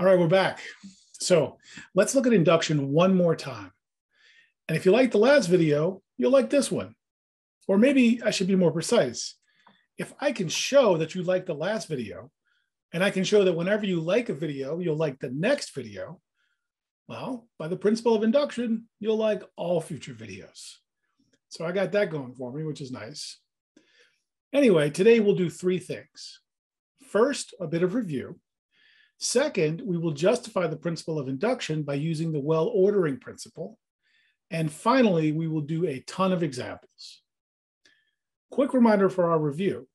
All right, we're back. So let's look at induction one more time. And if you like the last video, you'll like this one. Or maybe I should be more precise. If I can show that you like the last video, and I can show that whenever you like a video, you'll like the next video, well, by the principle of induction, you'll like all future videos. So I got that going for me, which is nice. Anyway, today we'll do three things. First, a bit of review. Second, we will justify the principle of induction by using the well ordering principle. And finally, we will do a ton of examples. Quick reminder for our review.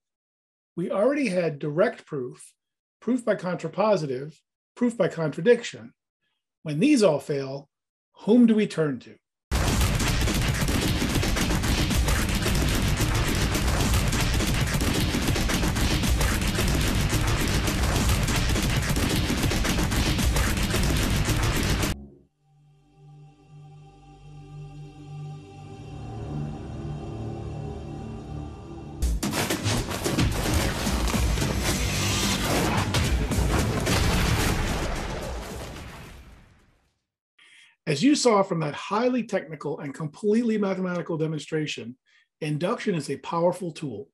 We already had direct proof, proof by contrapositive, proof by contradiction. When these all fail, whom do we turn to? As you saw from that highly technical and completely mathematical demonstration, induction is a powerful tool,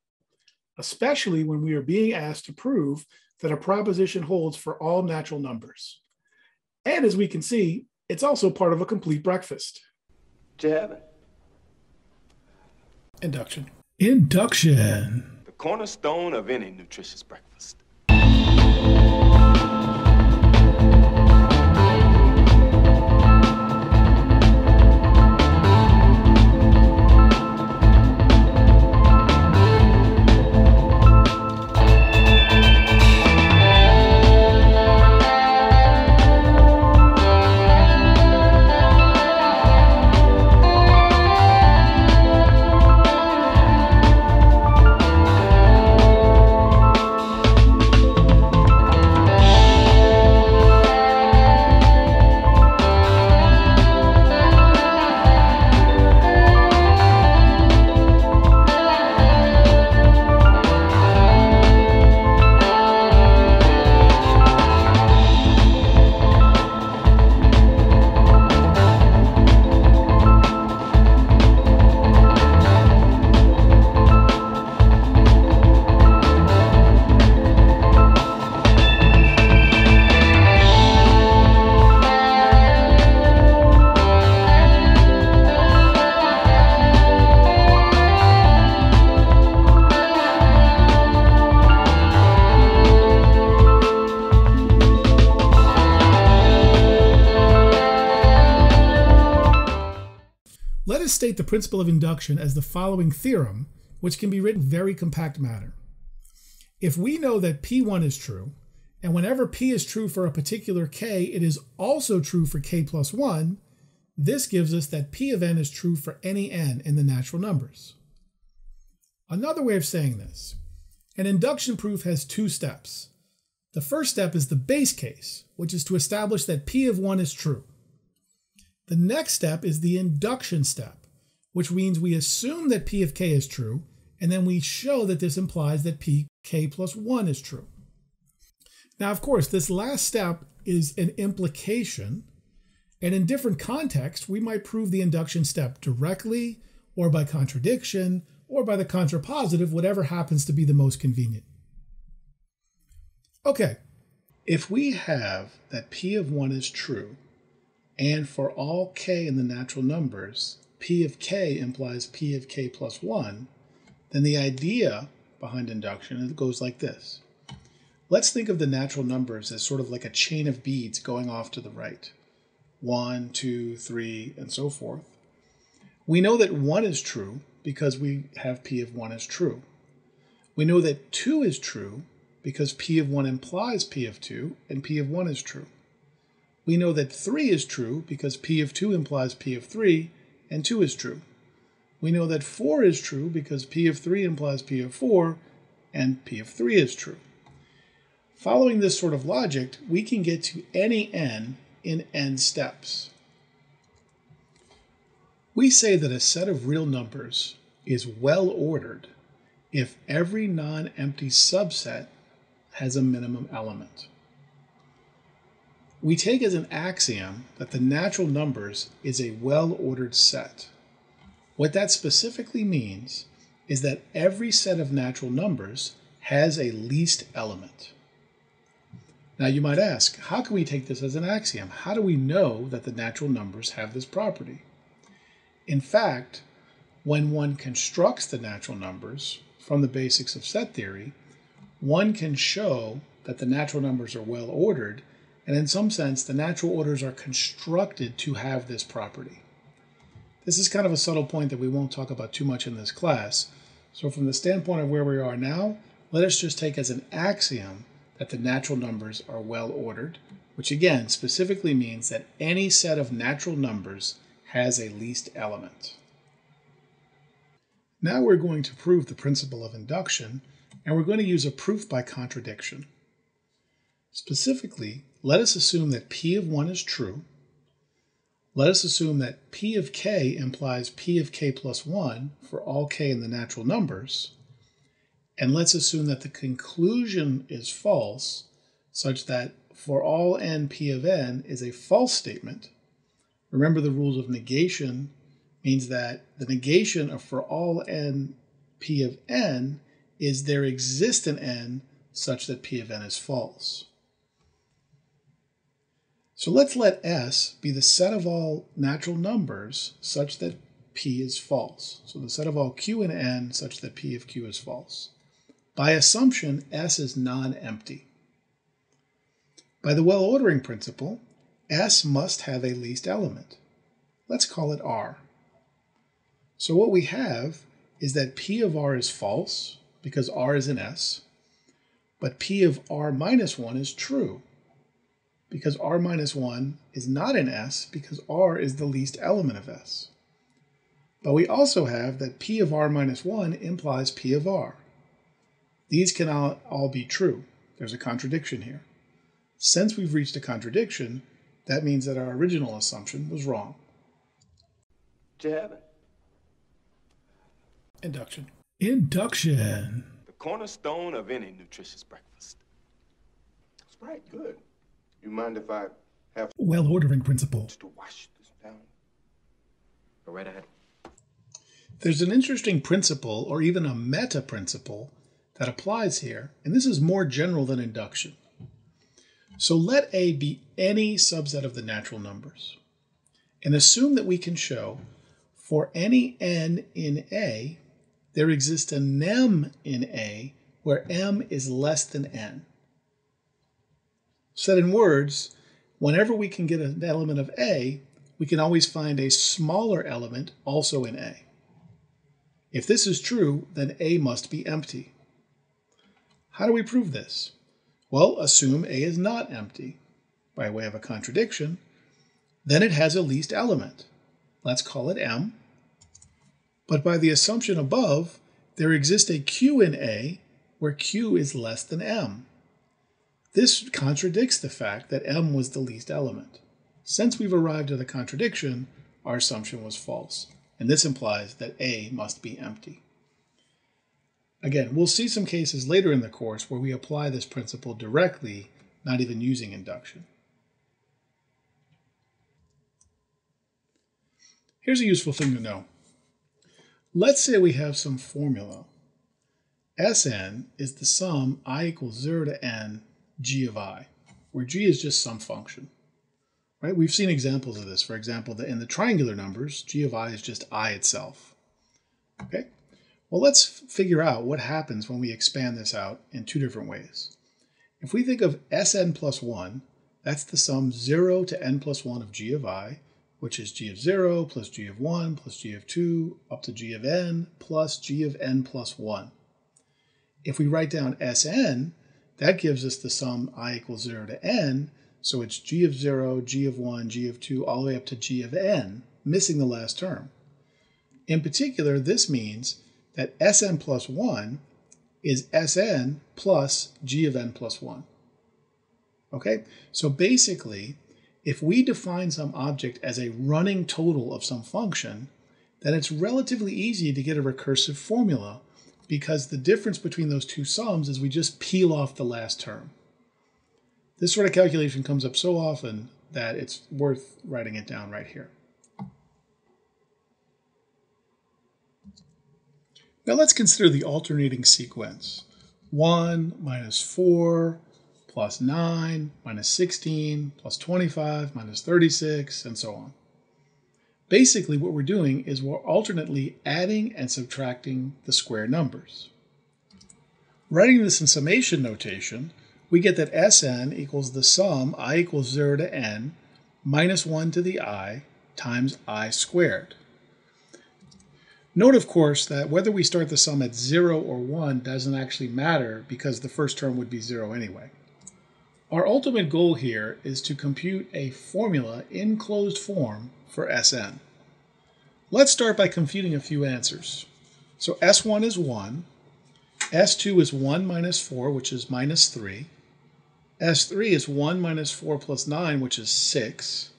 especially when we are being asked to prove that a proposition holds for all natural numbers. And as we can see, it's also part of a complete breakfast. Jab. Induction. Induction. The cornerstone of any nutritious breakfast. Principle of induction as the following theorem, which can be written in very compact manner. If we know that P1 is true, and whenever P is true for a particular K, it is also true for K plus 1, this gives us that P of n is true for any n in the natural numbers. Another way of saying this, an induction proof has two steps. The first step is the base case, which is to establish that P of 1 is true. The next step is the induction step, which means we assume that P of k is true, and then we show that this implies that pk plus 1 is true. Now, of course, this last step is an implication, and in different contexts, we might prove the induction step directly, or by contradiction, or by the contrapositive, whatever happens to be the most convenient. Okay, if we have that P of 1 is true, and for all k in the natural numbers, p of k implies p of k plus 1, then the idea behind induction goes like this. Let's think of the natural numbers as sort of like a chain of beads going off to the right. 1, 2, 3, and so forth. We know that 1 is true because we have p of 1 is true. We know that 2 is true because p of 1 implies p of 2, and p of 1 is true. We know that 3 is true because P of 2 implies P of 3, and 2 is true. We know that 4 is true because P of 3 implies P of 4, and P of 3 is true. Following this sort of logic, we can get to any n in n steps. We say that a set of real numbers is well ordered if every non-empty subset has a minimum element. We take as an axiom that the natural numbers is a well-ordered set. What that specifically means is that every set of natural numbers has a least element. Now you might ask, how can we take this as an axiom? How do we know that the natural numbers have this property? In fact, when one constructs the natural numbers from the basics of set theory, one can show that the natural numbers are well ordered, and in some sense, the natural orders are constructed to have this property. This is kind of a subtle point that we won't talk about too much in this class. So from the standpoint of where we are now, let us just take as an axiom that the natural numbers are well ordered, which again specifically means that any set of natural numbers has a least element. Now we're going to prove the principle of induction, and we're going to use a proof by contradiction. Specifically, let us assume that P of 1 is true. Let us assume that P of k implies P of k plus 1 for all k in the natural numbers. And let's assume that the conclusion is false, such that for all n p of n is a false statement. Remember the rules of negation means that the negation of for all n p of n is there exists an n such that p of n is false. So let's let S be the set of all natural numbers such that P is false. So the set of all Q and N such that P of Q is false. By assumption, S is non-empty. By the well-ordering principle, S must have a least element. Let's call it R. So what we have is that P of R is false because R is in S, but P of R minus 1 is true because r minus 1 is not in S because r is the least element of S. But we also have that P of r minus 1 implies P of r. These cannot all be true. There's a contradiction here. Since we've reached a contradiction, that means that our original assumption was wrong. Did you have it? Induction. Induction. The cornerstone of any nutritious breakfast. That's right, good. You mind if I have Well ordering principle. To wash this down. go right ahead? There's an interesting principle, or even a meta principle, that applies here, and this is more general than induction. So let A be any subset of the natural numbers, and assume that we can show for any n in A, there exists an m in A where m is less than n. Said in words, whenever we can get an element of A, we can always find a smaller element also in A. If this is true, then A must be empty. How do we prove this? Well, assume A is not empty. By way of a contradiction, then it has a least element. Let's call it M. But by the assumption above, there exists a Q in A where Q is less than M. This contradicts the fact that M was the least element. Since we've arrived at a contradiction, our assumption was false, and this implies that A must be empty. Again, we'll see some cases later in the course where we apply this principle directly, not even using induction. Here's a useful thing to know. Let's say we have some formula. Sn is the sum i equals 0 to n g of i, where g is just some function. Right? We've seen examples of this. For example, that in the triangular numbers, g of i is just i itself. Okay? Well, let's figure out what happens when we expand this out in two different ways. If we think of Sn plus 1, that's the sum 0 to n plus 1 of g of i, which is g of 0 plus g of 1 plus g of 2 up to g of n plus g of n plus 1. If we write down Sn, that gives us the sum i equals 0 to n, so it's g of 0, g of 1, g of 2, all the way up to g of n, missing the last term. In particular, this means that Sn plus 1 is Sn plus g of n plus 1. Okay, so basically, if we define some object as a running total of some function, then it's relatively easy to get a recursive formula because the difference between those two sums is we just peel off the last term. This sort of calculation comes up so often that it's worth writing it down right here. Now let's consider the alternating sequence. 1 minus 4 plus 9 minus 16 plus 25 minus 36 and so on. Basically what we're doing is we're alternately adding and subtracting the square numbers. Writing this in summation notation, we get that Sn equals the sum i equals 0 to n minus 1 to the i times i squared. Note, of course, that whether we start the sum at 0 or 1 doesn't actually matter because the first term would be 0 anyway. Our ultimate goal here is to compute a formula in closed form for Sn. Let's start by computing a few answers. So S1 is 1, S2 is 1 minus 4, which is minus 3, S3 is 1 minus 4 plus 9, which is 6,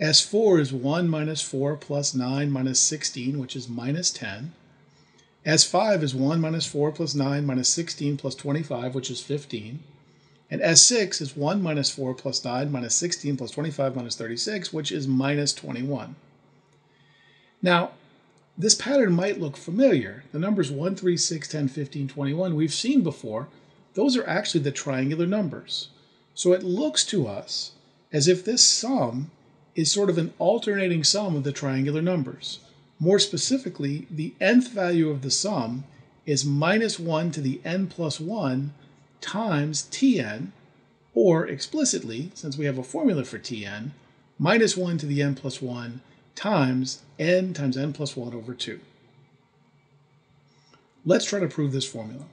S4 is 1 minus 4 plus 9 minus 16, which is minus 10, S5 is 1 minus 4 plus 9 minus 16 plus 25, which is 15, and S6 is 1 minus 4 plus 9 minus 16 plus 25 minus 36, which is minus 21. Now, this pattern might look familiar. The numbers 1, 3, 6, 10, 15, 21 we've seen before. Those are actually the triangular numbers. So it looks to us as if this sum is sort of an alternating sum of the triangular numbers. More specifically, the nth value of the sum is minus 1 to the n plus 1 times Tn, or explicitly, since we have a formula for Tn, minus 1 to the n plus 1 times n times n plus 1 over 2. Let's try to prove this formula.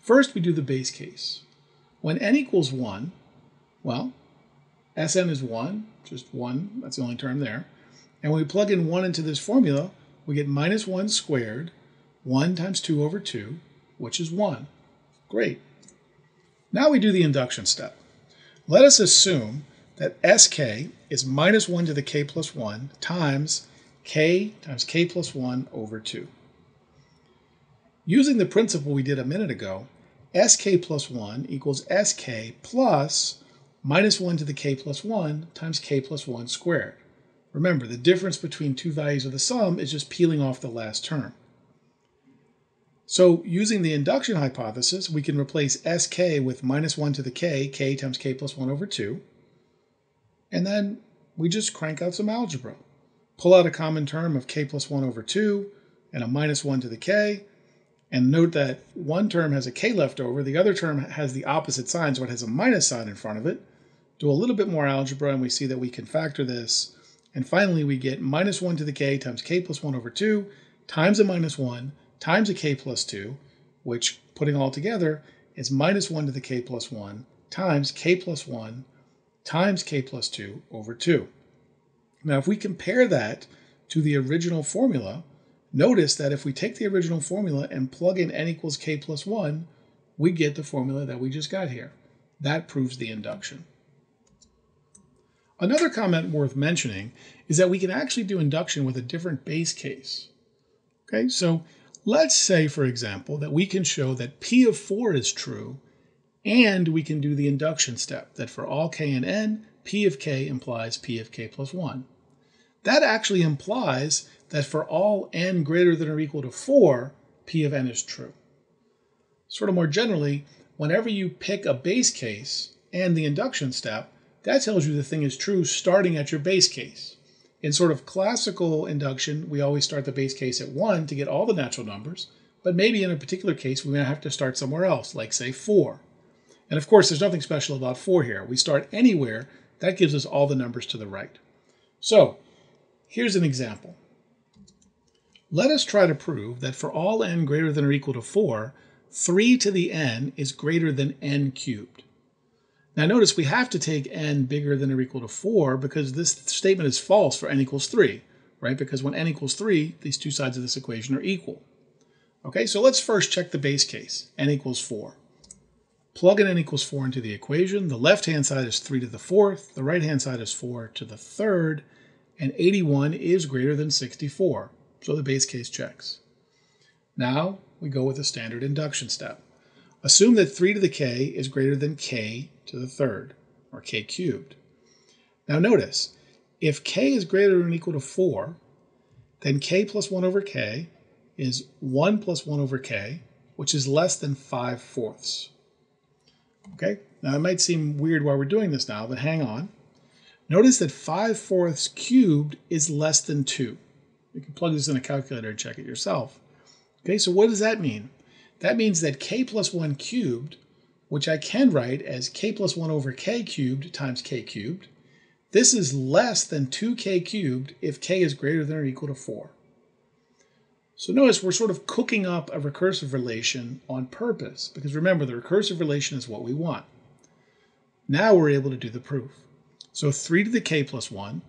First, we do the base case. When n equals 1, well, Sn is 1, just 1, that's the only term there. And when we plug in 1 into this formula, we get minus 1 squared, 1 times 2 over 2, which is 1. Great. Now we do the induction step. Let us assume that sk is minus 1 to the k plus 1 times k times k plus 1 over 2. Using the principle we did a minute ago, sk plus 1 equals sk plus minus 1 to the k plus 1 times k plus 1 squared. Remember, the difference between two values of the sum is just peeling off the last term. So using the induction hypothesis, we can replace sk with minus 1 to the k, k times k plus 1 over 2. And then we just crank out some algebra. Pull out a common term of k plus 1 over 2 and a minus 1 to the k. And note that one term has a k left over, the other term has the opposite sign, so it has a minus sign in front of it. Do a little bit more algebra and we see that we can factor this. And finally we get minus 1 to the k times k plus 1 over 2 times a minus 1 times a k plus 2, which, putting all together, is minus 1 to the k plus 1 times k plus 1 times k plus 2 over 2. Now, if we compare that to the original formula, notice that if we take the original formula and plug in n equals k plus 1, we get the formula that we just got here. That proves the induction. Another comment worth mentioning is that we can actually do induction with a different base case. Okay, so let's say, for example, that we can show that P of 4 is true, and we can do the induction step, that for all k and n, P of k implies P of k plus 1. That actually implies that for all n greater than or equal to 4, P of n is true. Sort of more generally, whenever you pick a base case and the induction step, that tells you the thing is true starting at your base case. In sort of classical induction, we always start the base case at 1 to get all the natural numbers, but maybe in a particular case we may have to start somewhere else, like say 4. And of course, there's nothing special about 4 here. We start anywhere, that gives us all the numbers to the right. So, here's an example. Let us try to prove that for all n greater than or equal to 4, 3 to the n is greater than n cubed. Now notice we have to take n bigger than or equal to 4 because this statement is false for n equals 3, right? Because when n equals 3, these two sides of this equation are equal. Okay, so let's first check the base case, n equals 4. Plug in n equals 4 into the equation. The left-hand side is 3 to the 4th, the right-hand side is 4 to the 3rd, and 81 is greater than 64, so the base case checks. Now we go with the standard induction step. Assume that 3 to the k is greater than k to the third, or k cubed. Now notice, if k is greater than or equal to 4, then k plus 1 over k is 1 plus 1 over k, which is less than 5 fourths. Okay, now it might seem weird why we're doing this now, but hang on. Notice that 5 fourths cubed is less than 2. You can plug this in a calculator and check it yourself. Okay, so what does that mean? That means that k plus 1 cubed, which I can write as k plus 1 over k cubed times k cubed, this is less than 2k cubed if k is greater than or equal to 4. So notice we're sort of cooking up a recursive relation on purpose, because remember, the recursive relation is what we want. Now we're able to do the proof. So 3 to the k plus 1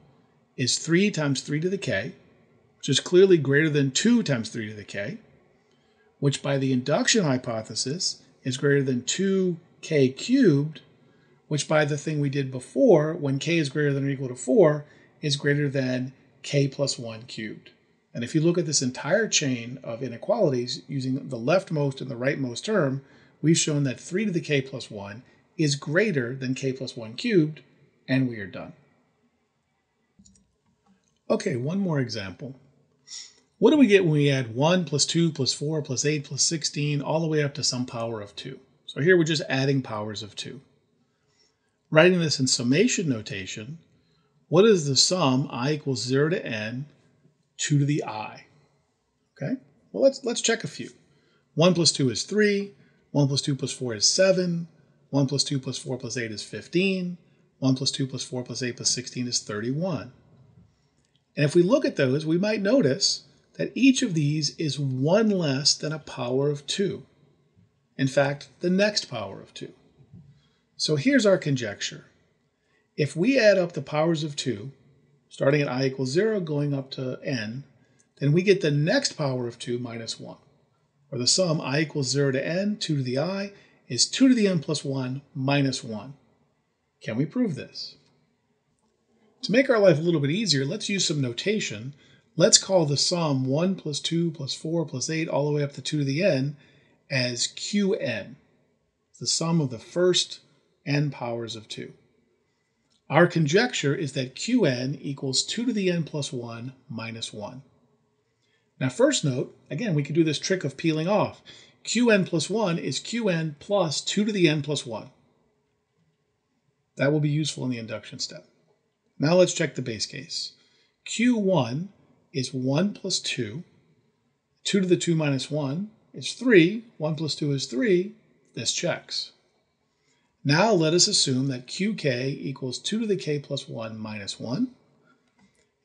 is 3 times 3 to the k, which is clearly greater than 2 times 3 to the k, which by the induction hypothesis is greater than 2k cubed, which by the thing we did before, when k is greater than or equal to 4, is greater than k plus 1 cubed. And if you look at this entire chain of inequalities using the leftmost and the rightmost term, we've shown that 3 to the k plus 1 is greater than k plus 1 cubed, and we are done. Okay, one more example. What do we get when we add 1 plus 2 plus 4 plus 8 plus 16 all the way up to some power of 2? So here we're just adding powers of 2. Writing this in summation notation, what is the sum i equals 0 to n 2 to the i? Okay, well let's, let's check a few. 1 plus 2 is 3, 1 plus 2 plus 4 is 7, 1 plus 2 plus 4 plus 8 is 15, 1 plus 2 plus 4 plus 8 plus 16 is 31. And if we look at those, we might notice that each of these is one less than a power of 2. In fact, the next power of 2. So here's our conjecture. If we add up the powers of 2, starting at i equals 0 going up to n, then we get the next power of 2 minus 1, or the sum i equals 0 to n, 2 to the i, is 2 to the n plus 1 minus 1. Can we prove this? To make our life a little bit easier, let's use some notation. Let's call the sum 1 plus 2 plus 4 plus 8 all the way up to 2 to the n as qn, the sum of the first n powers of 2. Our conjecture is that qn equals 2 to the n plus 1 minus 1. Now first note, again, we can do this trick of peeling off. qn plus 1 is qn plus 2 to the n plus 1. That will be useful in the induction step. Now let's check the base case. q1 is 1 plus 2. 2 to the 2 minus 1 is 3. 1 plus 2 is 3. This checks. Now let us assume that qk equals 2 to the k plus 1 minus 1.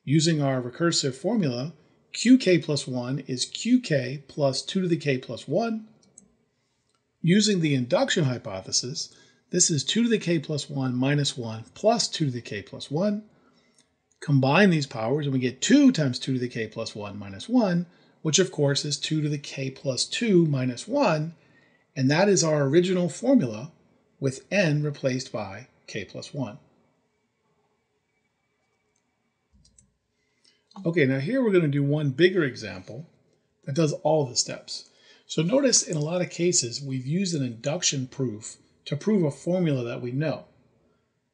Using our recursive formula, qk plus 1 is qk plus 2 to the k plus 1. Using the induction hypothesis, this is 2 to the k plus 1 minus 1 plus 2 to the k plus 1. Combine these powers and we get 2 times 2 to the k plus 1 minus 1, which of course is 2 to the k plus 2 minus 1, and that is our original formula with n replaced by k plus 1. Okay, now here we're going to do one bigger example that does all the steps. So notice in a lot of cases we've used an induction proof to prove a formula that we know.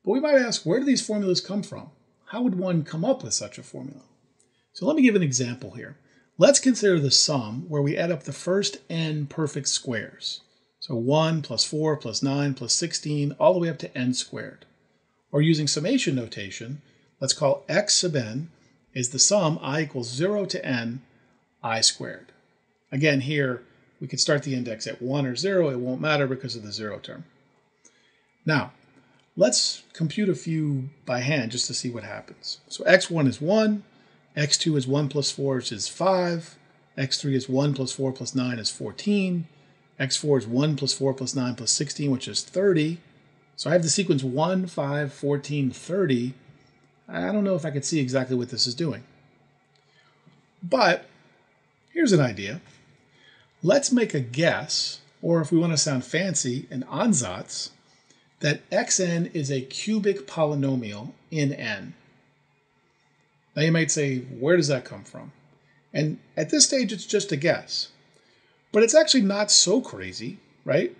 But we might ask, where do these formulas come from? How would one come up with such a formula? So let me give an example here. Let's consider the sum where we add up the first n perfect squares. So 1 plus 4 plus 9 plus 16 all the way up to n squared. Or using summation notation, let's call x sub n is the sum i equals 0 to n i squared. Again, here we could start the index at 1 or 0. It won't matter because of the 0 term. Now, let's compute a few by hand just to see what happens. So x1 is 1, x2 is 1 plus 4, which is 5, x3 is 1 plus 4 plus 9 is 14, x4 is 1 plus 4 plus 9 plus 16, which is 30. So I have the sequence 1, 5, 14, 30. I don't know if I can see exactly what this is doing. But here's an idea. Let's make a guess, or if we want to sound fancy, an ansatz, that xn is a cubic polynomial in n. Now you might say, where does that come from? And at this stage, it's just a guess. But it's actually not so crazy, right?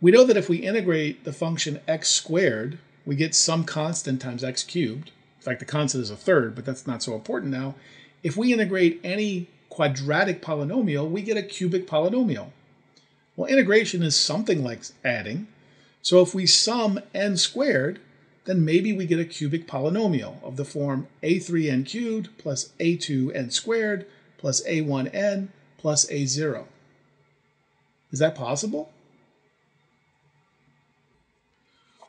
We know that if we integrate the function x squared, we get some constant times x cubed. In fact, the constant is a third, but that's not so important now. If we integrate any quadratic polynomial, we get a cubic polynomial. Well, integration is something like adding. So if we sum n squared, then maybe we get a cubic polynomial of the form a3n cubed plus a2n squared plus a1n plus a0. Is that possible?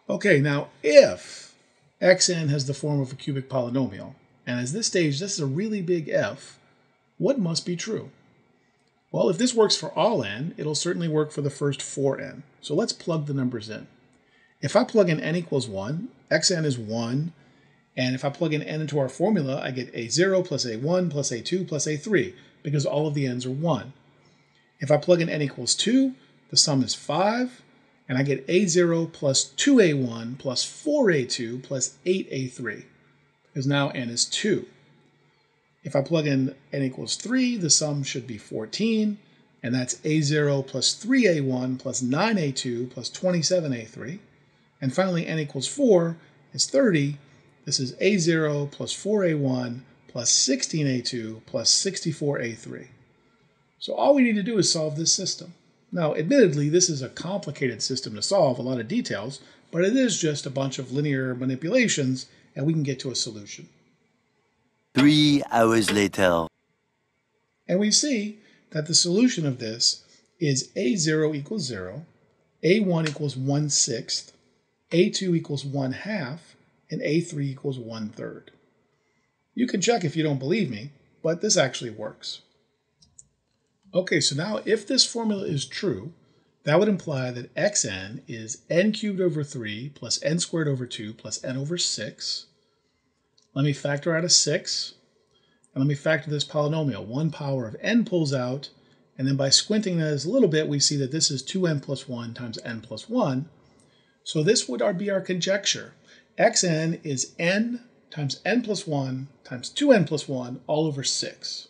Okay, now if xn has the form of a cubic polynomial, and at this stage this is a really big f, what must be true? Well, if this works for all n, it'll certainly work for the first 4n. So let's plug the numbers in. If I plug in n equals 1, xn is 1, and if I plug in n into our formula, I get a0 plus a1 plus a2 plus a3, because all of the n's are 1. If I plug in n equals 2, the sum is 5, and I get a0 plus 2a1 plus 4a2 plus 8a3, because now n is 2. If I plug in n equals 3, the sum should be 14, and that's a0 plus 3a1 plus 9a2 plus 27a3. And finally, n equals 4 is 30. This is a0 plus 4a1 plus 16a2 plus 64a3. So all we need to do is solve this system. Now, admittedly, this is a complicated system to solve, a lot of details, but it is just a bunch of linear manipulations, and we can get to a solution. Three hours later. And we see that the solution of this is a0 equals 0, a1 equals 1 sixth, a2 equals 1 half, and a3 equals 1 third. You can check if you don't believe me, but this actually works. Okay, so now if this formula is true, that would imply that xn is n cubed over 3 plus n squared over 2 plus n over 6. Let me factor out a 6, and let me factor this polynomial. 1 power of n pulls out, and then by squinting this a little bit, we see that this is 2n plus 1 times n plus 1. So this would be our conjecture. xn is n times n plus 1 times 2n plus 1 all over 6.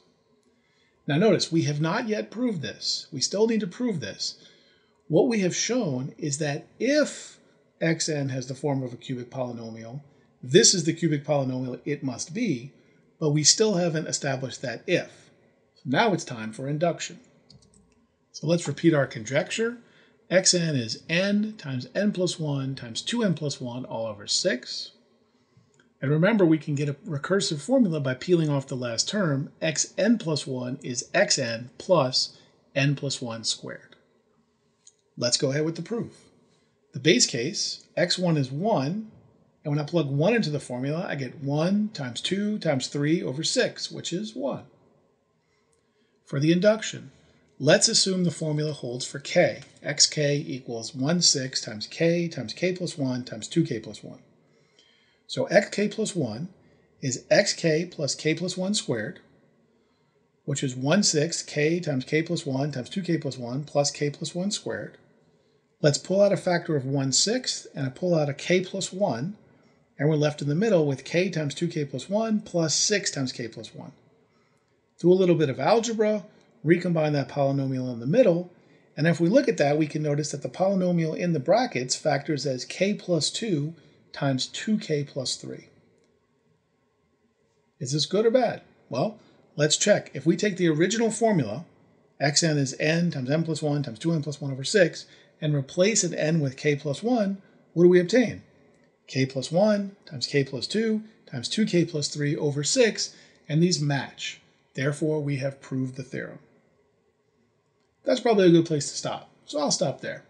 Now notice, we have not yet proved this. We still need to prove this. What we have shown is that if xn has the form of a cubic polynomial, this is the cubic polynomial it must be, but we still haven't established that if. So now it's time for induction. So let's repeat our conjecture. xn is n times n plus 1 times 2n plus 1 all over 6. And remember, we can get a recursive formula by peeling off the last term. xn plus 1 is xn plus n plus 1 squared. Let's go ahead with the proof. The base case, x1 is 1, and when I plug 1 into the formula, I get 1 times 2 times 3 over 6, which is 1. For the induction, let's assume the formula holds for k. xk equals 1 6 times k times k plus 1 times 2k plus 1. So xk plus 1 is xk plus k plus 1 squared, which is 1 6 k times k plus 1 times 2k plus 1 plus k plus 1 squared. Let's pull out a factor of 1 6 and I pull out a k plus 1, and we're left in the middle with k times 2k plus 1 plus 6 times k plus 1. Do a little bit of algebra, recombine that polynomial in the middle, and if we look at that, we can notice that the polynomial in the brackets factors as k plus 2 times 2k plus 3. Is this good or bad? Well, let's check. If we take the original formula, xn is n times n plus 1 times 2n plus 1 over 6, and replace an n with k plus 1, what do we obtain? K plus 1 times k plus 2 times 2k plus 3 over 6, and these match. Therefore, we have proved the theorem. That's probably a good place to stop, so I'll stop there.